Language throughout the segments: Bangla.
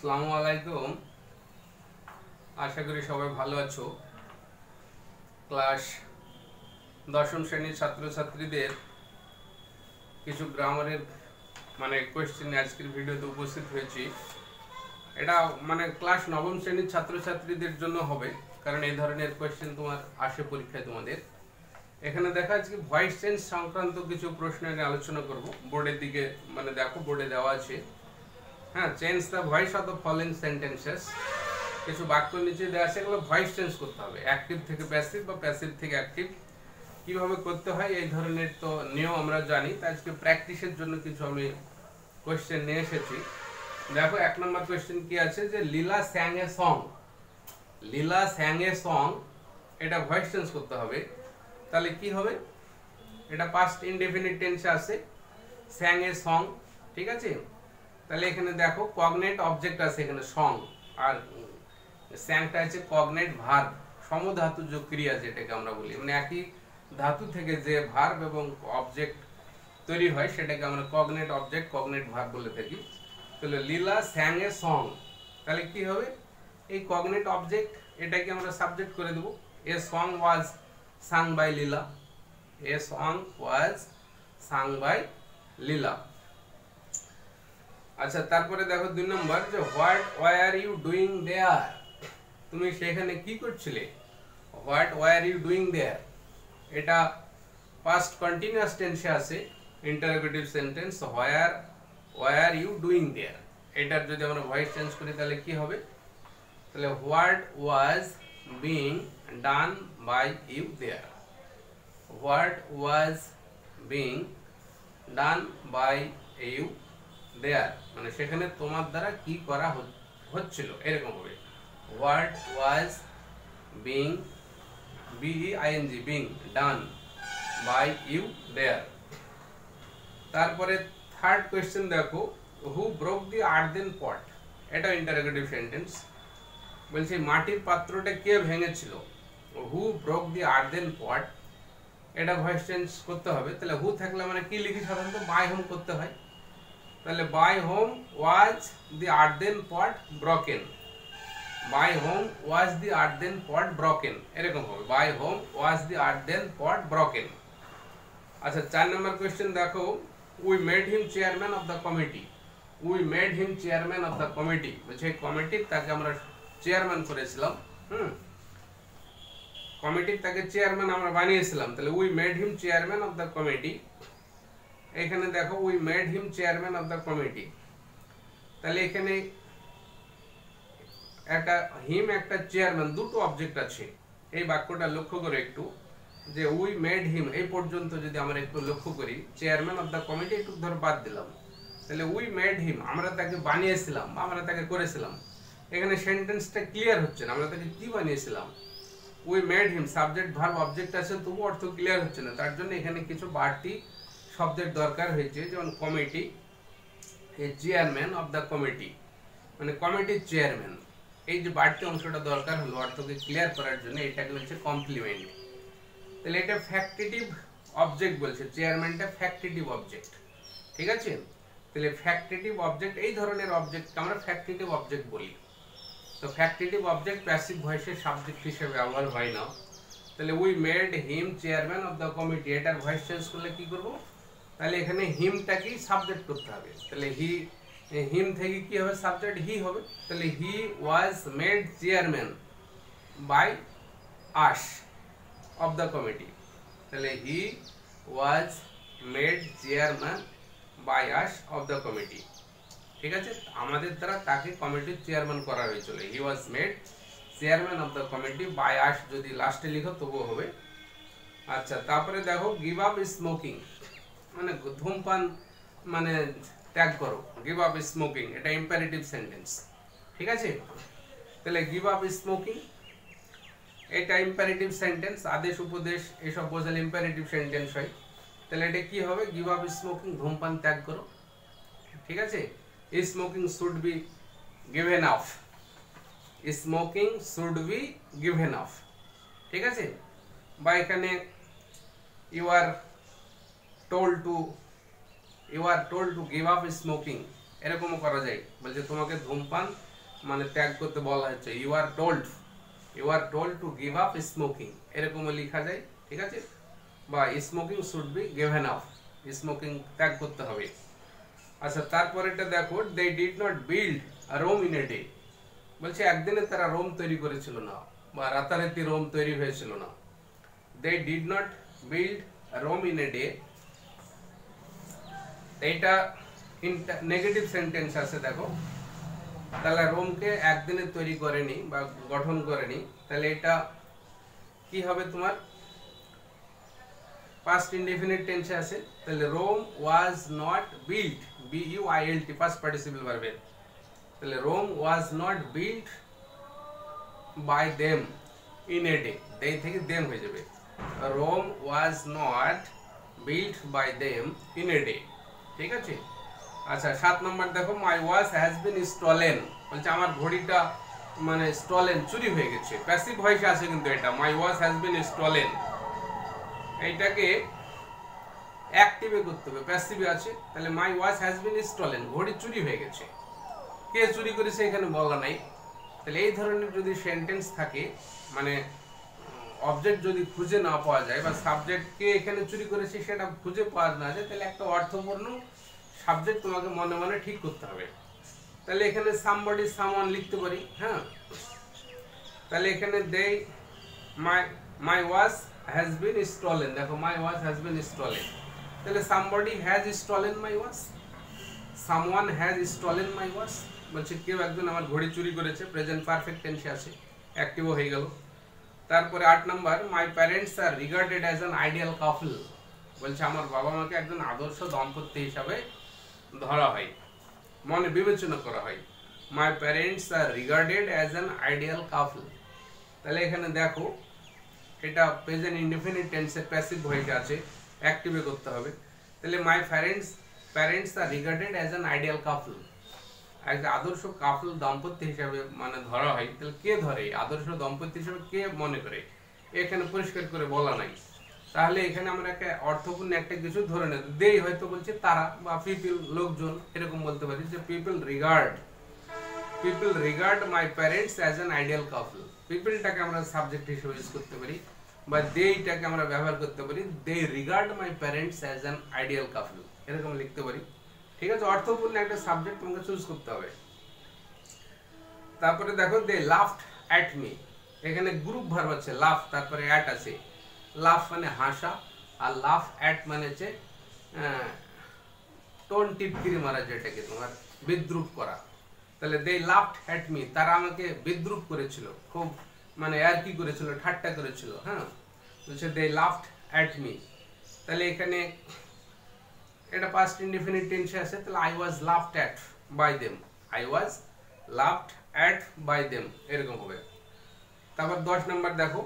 আসসালামু আলাইকুম। আশা করি সবাই ভালো আছো। ক্লাস দশম শ্রেণির ছাত্রছাত্রীদের কিছু গ্রামারের মানে কোয়েশ্চেন আজকের ভিডিওতে উপস্থিত হয়েছি। এটা মানে ক্লাস নবম শ্রেণির ছাত্রছাত্রীদের জন্য হবে, কারণ এই ধরনের কোয়েশ্চেন তোমার আসে পরীক্ষায় তোমাদের। এখানে দেখা যাচ্ছে ভয়েস চেঞ্জ সংক্রান্ত কিছু প্রশ্ন নিয়ে আলোচনা করব। বোর্ডের দিকে মানে দেখো, বোর্ডে দেওয়া আছে। হ্যাঁ change the voice of the following sentences কিছু বাক্য নিচে দেওয়া আছে, এগুলো ভয়েস চেঞ্জ করতে হবে। অ্যাক্টিভ থেকে প্যাসিভ বা প্যাসিভ থেকে অ্যাক্টিভ কীভাবে করতে হয়, এই ধরনের তো নিয়ম আমরা জানি তাই আজকে প্র্যাকটিসের জন্য কিছু আমি কোয়েশ্চেন নিয়ে এসেছি। দেখো, এক নম্বর কোয়েশ্চেন কি আছে যে Leela sang a song Leela sang a song এটা ভয়েস চেঞ্জ করতে হবে। তাহলে কি হবে? এটা পাস্ট ইনডেফিনিট টেন্সে আছে। স্যাং এ সং ঠিক আছে? তাহলে এখানে দেখো কগনেট অবজেক্ট আছে এখানে, সং। আর স্যাংটা আছে কগনেট ভার্ব সমধাতুজ ক্রিয়া যেটাকে আমরা বলি। মানে একই ধাতু থেকে যে ভার্ব এবং অবজেক্ট তৈরি হয়, সেটাকে আমরা কগনেট অবজেক্ট কগনেট ভার্ব বলে থাকি। তাহলে লীলা স্যাং এ সং। তাহলে কি হবে? এই কগনেট অবজেক্ট এটাকে আমরা সাবজেক্ট করে দেবো। A song was sung by Leela a song was sung by Leela আচ্ছা তারপরে দেখো দুই নম্বর, যে what were you doing there? তুমি সেখানে কি করছিলে? What were you doing there? এটা পাস্ট কন্টিনিউয়াস টেন্সে আছে interrogative sentence where were you doing there এটার যদি আমরা ভয়েস চেঞ্জ করি, তাহলে কি হবে? তাহলে what was being done by you there? What was being done by you there মানে সেখানে তোমার দ্বারা কি করা হচ্ছিল, এরকম হবে। What was being B E I N G being done by you there তারপরে থার্ড কোয়েশ্চেন দেখো হু ব্রোক দি আর্দেন পট এটা ইন্টারোগেটিভ সেন্টেন্স বলছি, মাটির পাত্রটা কে ভেঙেছিল? হু ব্রোক দি আর্দেন পট এটা ভয়েস চেঞ্জ করতে হবে। তাহলে হু থাকলে মানে কি লিখি সাধারণত? বাই হোম করতে হয়। তাহলে by whom was the earthen pot broken. By whom was the earthen pot broken. এরকম হবে। By whom was the earthen pot broken. আচ্ছা চার নম্বর কোয়েশ্চেন দেখো। We made him chairman of the committee we made him chairman of the committee বলছে কমিটির তাকে আমরা চেয়ারম্যান করেছিলাম। হুম। কমিটির তাকে চেয়ারম্যান আমরা বানিয়েছিলাম। তাহলে we made him chairman of the committee এখানে দেখো we made him chairman of the committee তাহলে এখানে একটা হিম একটা চেয়ারম্যান দুটো অবজেক্ট আছে। এই বাক্যটা লক্ষ্য করে একটু, যে উই মেড হিম এই পর্যন্ত যদি আমরা একটু লক্ষ্য করি চেয়ারম্যান অফ দ্য কমিটি একটু ধর বাদ দিলাম। তাহলে উই মেড হিম আমরা তাকে বানিয়েছিলাম, বা আমরা তাকে করেছিলাম। এখানে সেন্টেন্সটা ক্লিয়ার হচ্ছে না, আমরা তাকে কি বানিয়েছিলাম? We made him subject verb object আছে তবু অর্থ ক্লিয়ার হচ্ছে না। তার জন্য এখানে কিছু বাড়তি শব্দের দরকার হয়েছে, যেমন committee A chairman of the committee মানে কমিটির চেয়ারম্যান এই যে বাড়তি অংশটা দরকার হলো, অর্থকে ক্লিয়ার করার জন্য এটাকে বলছে কমপ্লিমেন্ট তাহলে এটা ফ্যাক্টিটিভ অবজেক্ট বলছে চেয়ারম্যানটা ফ্যাক্টিটিভ অবজেক্ট ঠিক আছে? তাহলে ফ্যাক্টেটিভ অবজেক্ট এই ধরনের অবজেক্টকে আমরা ফ্যাক্টিটিভ অবজেক্ট বলি। তো ফ্যাক্টিটিভ অবজেক্ট প্যাসিভ ভয়েসের সাবজেক্ট হিসেবে ব্যবহার হয় না। তাহলে we made him chairman of the committee এটার ভয়েস চেঞ্জ করলে কী করব? তাহলে এখানে হিমটাকেই সাবজেক্ট করতে হবে। তাহলে হি হিম থেকে কি হবে সাবজেক্ট হি হবে। তাহলে he was made chairman by us of the committee তাহলে he was made chairman by us of the committee ঠিক আছে? আমাদের দ্বারা তাকে কমিটির চেয়ারম্যান করা হয়েছিল। He was made chairman of the committee by us যদি লাস্টে লিখো তবুও হবে। আচ্ছা তারপরে দেখো গিভ আপ স্মোকিং মানে ধূমপান মানে ত্যাগ করো গিভ আপ স্মোকিং এটা ইম্পারেটিভ সেন্টেন্স ঠিক আছে? তাহলে গিভ আপ স্মোকিং এটা ইম্পারেটিভ সেন্টেন্স আদেশ, উপদেশ, এসব বোঝালে ইম্পারেটিভ সেন্টেন্স হয়। তাহলে এটা কি হবে? গিভ আপ স্মোকিং ধূমপান ত্যাগ করো। ঠিক আছে? Smoking should be given off smoking should be given off ঠিক আছে? বা এখানে you are told to you are told to give up smoking এরকমও করা যায়। বলছে, তোমাকে ধূমপান মানে ত্যাগ করতে বলা হচ্ছে। You are told you are told to give up smoking এরকমও লেখা যায়, ঠিক আছে? বা smoking should be given up smoking ত্যাগ করতে হবে। আচ্ছা তারপরেটা দেখো they did not build Rome in a day বলছে, একদিনে তারা রোম তৈরি করেছিল না, বা রাতারাতি রোম তৈরি হয়েছিল না। They did not build Rome in a day এইটা নেগেটিভ সেন্টেন্স আছে, দেখো। তাহলে রোমকে একদিনে তৈরি করেনি বা গঠন করেনি, তাহলে এটা কি হবে তোমার? পাস্ট ইনডেফিনিট টেন্সে আছে। তাহলে Rome was not built B U I L T past participle ভার্বের তাহলে Rome was not built by them in a day day থেকে দেম হয়ে যাবে। Rome was not built by them in a day ঠিক আছে? আচ্ছা সাত নম্বর দেখো my watch has been stolen বলছে, আমার ঘড়িটা মানে স্টলেন চুরি হয়ে গেছে। প্যাসিভ ভয়েসে আছে কিন্তু এটা my watch has been stolen এইটাকে অ্যাক্টিভে করতে হবে প্যাসিভে আছে। তাহলে my watch has been stolen ঘড়ি চুরি হয়ে গেছে। কে চুরি করেছে এখানে বলা নাই। তাহলে এই ধরনের যদি সেন্টেন্স থাকে মানে অবজেক্ট যদি খুঁজে না পাওয়া যায় বা সাবজেক্ট কে এখানে চুরি করেছে সেটা খুঁজে পাওয়া না যায়, তাহলে একটা অর্থপূর্ণ সাবজেক্ট তোমাকে মনে মনে ঠিক করতে হবে। তাহলে এখানে সামবডি সামওয়ান লিখতে পারি হ্যাঁ? তাহলে এখানে they my my watch has been stolen দেখো my watch has been stolen তাহলে somebody has stolen my watch someone has stolen my watch বলছে, কেউ একজন আমার ঘড়ি চুরি করেছে প্রেজেন্ট পারফেক্ট টেন্সে আছে অ্যাক্টিভও হয়ে গেল। তারপরে আট number my parents are regarded as an ideal couple বলছে, আমার বাবা মাকে একজন আদর্শ দম্পতি হিসাবে ধরা হয়, মনে বিবেচনা করা হয়। My parents are regarded as an ideal couple তাহলে এখানে দেখো, এটা প্রেজেন্ট ইনডিফিনিট টেন্সের প্যাসিভ ভয়েসে আছে অ্যাক্টিভে করতে হবে। তাহলে my parents parents are regarded as an ideal couple একটা আদর্শ কাপল দম্পতি হিসাবে মানে ধরা হয়, তাহলে কে ধরে? আদর্শ দম্পতি হিসাবে কে মনে করে? এখানে পরিষ্কার করে বলা নাই। তাহলে এখানে আমরা একটা অর্থপূর্ণ একটা কিছু ধরে নেব। দেই হয়তো বলছে তারা বা পিপল লোকজন এরকম বলতে পারি যে people regard people regard my parents as an ideal couple পিপলটাকে আমরা সাবজেক্ট হিসেবে ইউজ করতে পারি বা দেইটাকে আমরা ব্যবহার করতে পারি। They regard my parents as an ideal couple এরকম লিখতে পারি। ঠিক আছে, অর্থপূর্ণ একটা সাবজেক্ট তোমাকে চুজ করতে হবে। তারপরে দেখো দে লাফট অ্যাট মি এখানে গ্রুপ ভার্ব আছে লাফ তারপরে অ্যাট আছে। লাফ মানে হাসা, আর লাফ অ্যাট মানে হচ্ছে টোন টিপকিরি মারা যেটাকে তোমার বিদ্রুপ করা। তাহলে দে লাফট অ্যাট মি তারা আমাকে বিদ্রুপ করেছিল, খুব মানে আর কি করেছিল, ঠাট্টা করেছিল হ্যাঁ? বলছে দে লাফট অ্যাট মি তাহলে এখানে এটা পাস্ট ইনডিফিনিট টেন্সে আছে, তাহলে I was laughed at by them I was laughed at by them এরকম হবে। তারপর দশ নম্বর দেখো।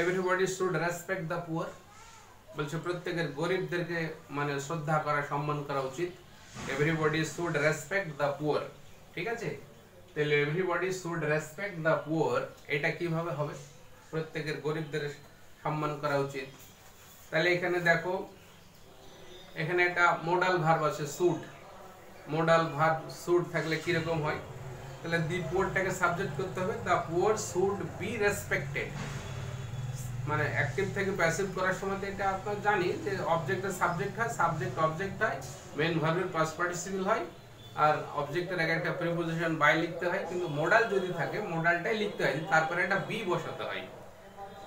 Everybody should respect the poor বলছে প্রত্যেকের গরিবদেরকে মানে শ্রদ্ধা করা, সম্মান করা উচিত। Everybody should respect the poor ঠিক আছে? তাহলে everybody should respect the poor এটা কীভাবে হবে? প্রত্যেকের গরিবদের সম্মান করা উচিত। তাহলে এখানে দেখো এখানে একটা মোডাল ভার্ব আছে সুড মোডাল ভার্ব সুড থাকলে কীরকম হয়? তাহলে দি পোরটাকে সাবজেক্ট করতে হবে। The poor should be respected মানে অ্যাক্টিভ থেকে প্যাসিভ করার সময় এটা আপনার জানি যে অবজেক্টের সাবজেক্ট হয় সাবজেক্ট অবজেক্ট হয় মেন ভার্বের পাস পার্টিসিপল হয়, আর অবজেক্টের এক একটা প্রিপোজিশন বাই লিখতে হয়। কিন্তু মোডাল যদি থাকে মোডালটাই লিখতে হয়, তারপরে একটা বি বসাতে হয়।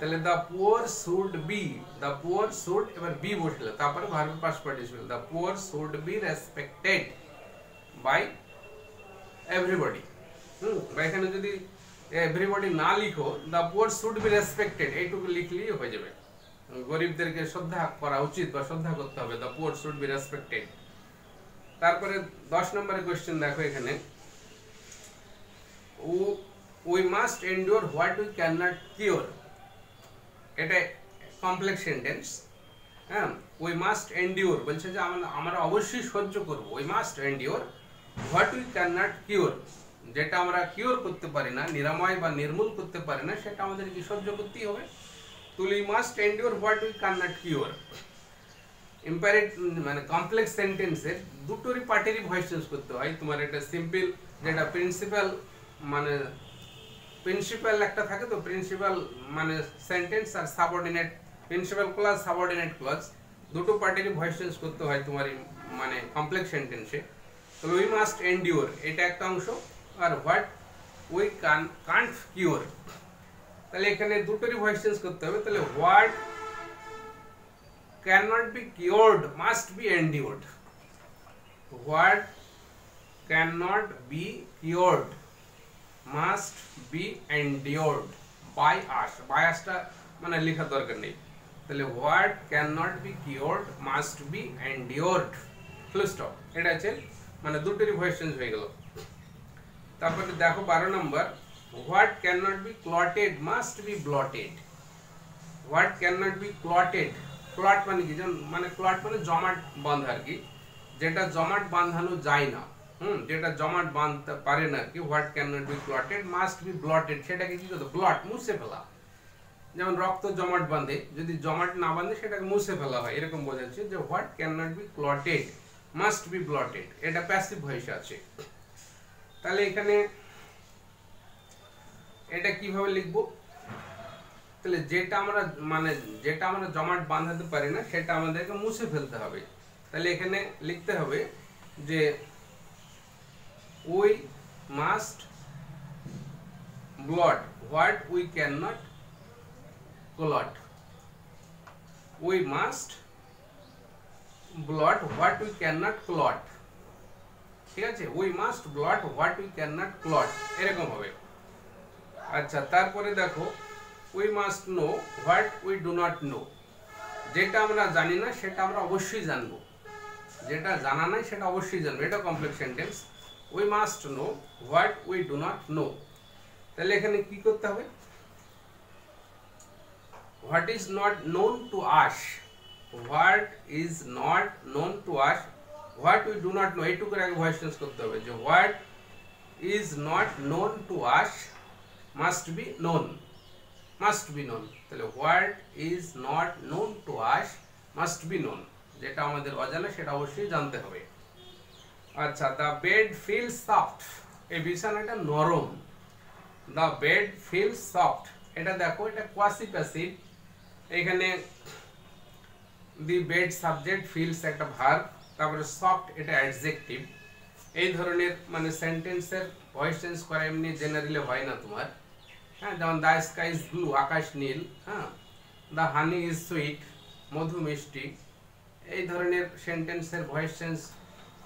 তাহলে the poor should be the poor should এবার বি বসলে তারপরে ভার্বের past participle the poor should be respected by everybody hmm বা এখানে যদি এভরিবডি না লিখো the poor should be respected এইটুকু লিখলেই হয়ে যাবে। গরিবদেরকে শ্রদ্ধা করা উচিত বা শ্রদ্ধা করতে হবে। The poor should be respected তারপরে দশ নম্বরের কোয়েশ্চেন দেখো এখানে। We must endure what we can not cure এটা কমপ্লেক্স সেন্টেন্স হ্যাঁ? উই মাস্ট এন্ডিওর বলছে যে আমরা অবশ্যই সহ্য করব। We must endure what we can not cure যেটা আমরা কিওর করতে পারি না, নিরাময় বা নির্মূল করতে পারি না, সেটা আমাদের কি সহ্য করতেই হবে। তুই must endure what we can not cure ইম্পারেট মানে কমপ্লেক্স সেন্টেন্সের দুটোরই পার্টিরই ভয়েস চেঞ্জ করতে হয়। তোমার একটা সিম্পল যেটা প্রিন্সিপাল মানে প্রিন্সিপাল একটা থাকে তো প্রিন্সিপাল মানে সেন্টেন্স আর subordinate principal clause subordinate clause দুটো পার্টিরই ভয়েস চেঞ্জ করতে হয় তোমার মানে কমপ্লেক্স সেন্টেন্সে তাহলে উই মাস্ট এন্ডিওর এটা একটা অংশ, আর what we can can't cure তাহলে এখানে দুটোরই ভয়েস চেঞ্জ করতে হবে, তাহলে what cannot be cured, must be endured what cannot be cured must be endured by us. By us টা মানে লেখার দরকার নেই। তাহলে what cannot be cured, must be endured. Full stop এটা আছে মানে দুটোরই ভয়েস চেঞ্জ হয়ে গেল। তারপরে দেখো বারো number what can not be clotted must be blotted what can not be clotted clot মানে কি? মানে ক্লট মানে জমাট বাঁধা আর কি। যেটা জমাট বাঁধানো যায় না। হুম, যেটা জমাট বাঁধতে পারে না কি what can not be clotted must be blotted সেটাকে কি করতে ব্লট মুছে ফেলা। যেমন রক্ত জমাট বাঁধে, যদি জমাট না বাঁধে, সেটাকে মুছে ফেলা হয়। এরকম বোঝাচ্ছে যে what can not be clotted must be blotted এটা প্যাসিভ ভয়েস আছে। তাহলে এখানে এটা কীভাবে লিখব? তাহলে যেটা আমরা মানে যেটা আমরা জমাট বাঁধাতে পারি না, সেটা আমাদেরকে মুছে ফেলতে হবে। তাহলে এখানে লিখতে হবে যে blot what we can not clot we must blot what we can not clot ঠিক আছে? We must blot what we can not clot এরকম হবে। আচ্ছা তারপরে দেখো we must know what we do not know যেটা আমরা জানি না, সেটা আমরা অবশ্যই জানব। যেটা জানা নাই, সেটা অবশ্যই জানব। এটা complex sentence we must know what we do not know তাহলে এখানে কি করতে হবে? What is not known to us what is not known to us what we do not know এইটুকুর আগে ভয়েস চেঞ্জ করতে হবে যে what is not known to us must be known must be known তাহলে what is not known to us must be known যেটা আমাদের অজানা, সেটা অবশ্যই জানতে হবে। আচ্ছা দ্য বেড ফিল সফট এই বিছানাটা নরম। দ্য বেড ফিল সফট এটা দেখো, এটা কোয়াসি প্যাসিভ এখানে দি বেড সাবজেক্ট ফিলস একটা ভার্ব তারপরে সফট এটা অ্যাডজেক্টিভ এই ধরনের মানে সেন্টেন্সের ভয়েস চেঞ্জ করা এমনি জেনারেলি হয় না তোমার। হ্যাঁ যেমন দ্য স্কাই ইজ ব্লু আকাশ নীল হ্যাঁ। দ্য হানি ইজ সুইট মধু মিষ্টি। এই ধরনের সেন্টেন্সের ভয়েস চেঞ্জ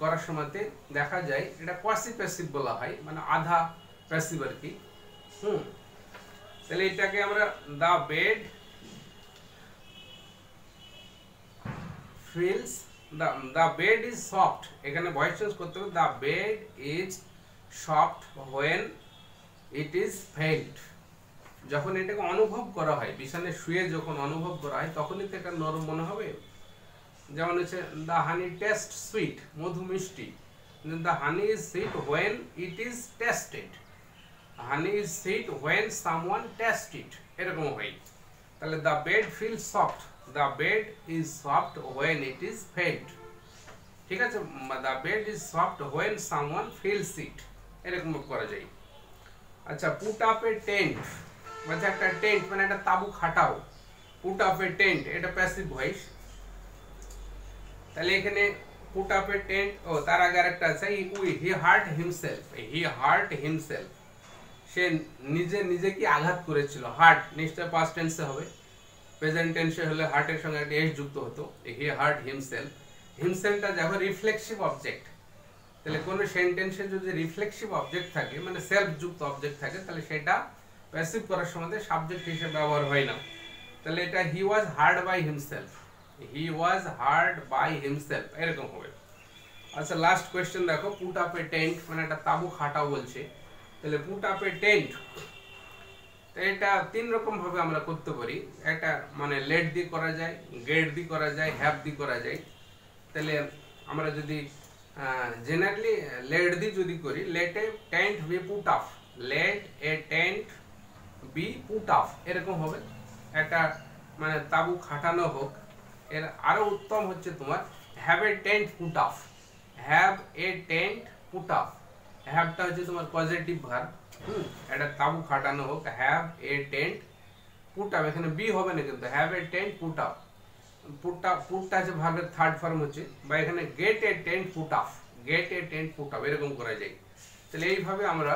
করার সময়তে দেখা যায়, এটা কোয়াসি প্যাসিভ বলা হয় মানে আধা প্যাসিভ আর কি। হুম। তাহলে এটাকে আমরা the bed fills the the bed is soft এখানে ভয়েস চেঞ্জ করতে হবে the bed is soft when it is felt যখন এটাকে অনুভব করা হয়, বিছানায় শুয়ে যখন অনুভব করা হয়, তখনই তো এটা নরম মনে হবে। যেমন হচ্ছে দ্য হানি টেস্ট সুইট মধু মিষ্টি। The honey is sweet when it is tasted honey is sweet when someone taste it এরকম হয়। তাহলে the bed feel soft the bed is soft when it is felt ঠিক আছে? The bed is soft when someone feels it এরকম করা যায়। আচ্ছা পুট আপ এ টেন্ট মানে একটা টেন্ট মানে একটা তাবু খাটাও। পুট আপ এ টেন্ট এটা প্যাসিভ ভয়েস তাহলে এখানে পুট আপ এ টেন্ট ও, তার আগে আরেকটা আছে we he hurt himself he hurt himself সে নিজে নিজে কি আঘাত করেছিল? হার্ট নিশ্চয় পাস্ট টেন্সে হবে। প্রেজেন্ট টেন্সে হলে হার্টের সঙ্গে একটা এস যুক্ত হতো হি হার্ট হিমসেলফ হিমসেলফটা যখন রিফ্লেক্সিভ অবজেক্ট তাহলে কোনো সেন্টেন্সে যদি রিফ্লেক্সিভ অবজেক্ট থাকে মানে সেলফ যুক্ত অবজেক্ট থাকে, তাহলে সেটা প্যাসিভ করার সময় সাবজেক্ট হিসেবে ব্যবহার হয় না। তাহলে এটা he was hurt by himself he was hurt by himself এরকম হবে। আচ্ছা লাস্ট কোয়েশ্চেন দেখো, পুট আপ এ টেন্ট মানে একটা তাবু খাটাও বলছে। তাহলে পুট আপ এ টেন্ট এটা তিন রকম ভাবে আমরা করতে পারি। একটা মানে লেট দিয়ে করা যায়, গেট দিয়ে করা যায়, হ্যাপ দিয়ে করা যায়। তাহলে আমরা যদি জেনারেলি লেট দিয়ে যদি করি let a tent be put up let a tent be put up এরকম হবে। একটা মানে তাবু খাটানো হোক। এর আরও উত্তম হচ্ছে তোমার have a tent put up have a tent put up হ্যাভটা হচ্ছে তোমার পজিটিভ ভার্ব হুম, এটা তাবু খাটানো হোক। Have a tent put up এখানে বি হবে না কিন্তু have a tent put up পুটটা পুটটা আছে ভার্বের থার্ড ফর্ম হচ্ছে, বা এখানে get a tent put up get a tent put up এরকম করা যায়। তাহলে এইভাবে আমরা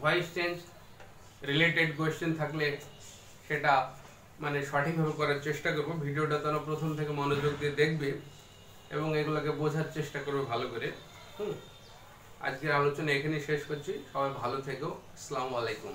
ভয়েস চেঞ্জ রিলেটেড কোয়েশ্চেন থাকলে সেটা মানে সঠিকভাবে করার চেষ্টা করব। ভিডিওটা তারা প্রথম থেকে মনোযোগ দিয়ে দেখবে এবং এগুলোকে বোঝার চেষ্টা করবে ভালো করে। হুম। আজকের আলোচনা এখানেই শেষ করছি। সবাই ভালো থেকো। আসসালামু আলাইকুম।